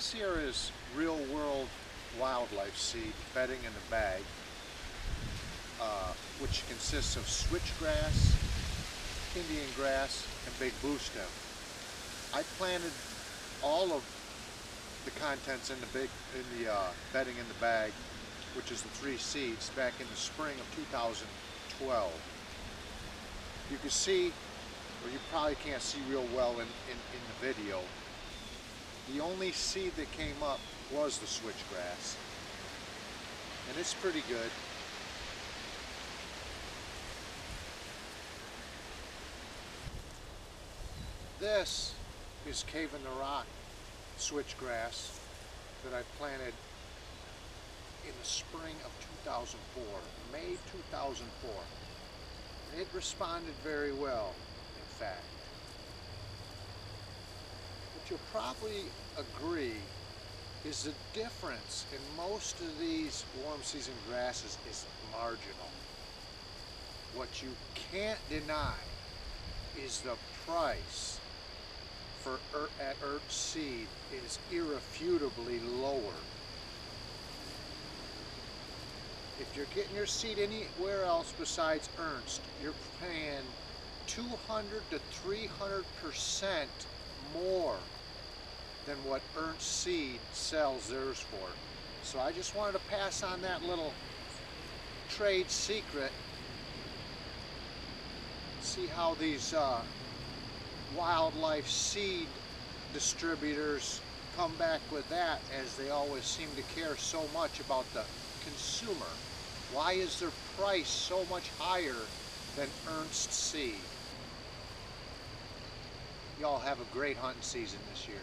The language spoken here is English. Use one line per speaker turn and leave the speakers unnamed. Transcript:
This here is real world wildlife seed bedding in a bag, uh, which consists of switchgrass, Indian grass, and big blue stem. I planted all of the contents in the big in the uh, bedding in the bag, which is the three seeds, back in the spring of 2012. You can see, or you probably can't see real well in, in, in the video, the only seed that came up was the switchgrass. And it's pretty good. This is Cave in the Rock switchgrass that I planted in the spring of 2004, May 2004. And it responded very well, in fact you'll probably agree is the difference in most of these warm season grasses is marginal. What you can't deny is the price for er, at Ernst Seed is irrefutably lower. If you're getting your seed anywhere else besides Ernst, you're paying 200 to 300 percent more than what Ernst Seed sells theirs for. So I just wanted to pass on that little trade secret. See how these uh, wildlife seed distributors come back with that as they always seem to care so much about the consumer. Why is their price so much higher than Ernst Seed? Y'all have a great hunting season this year.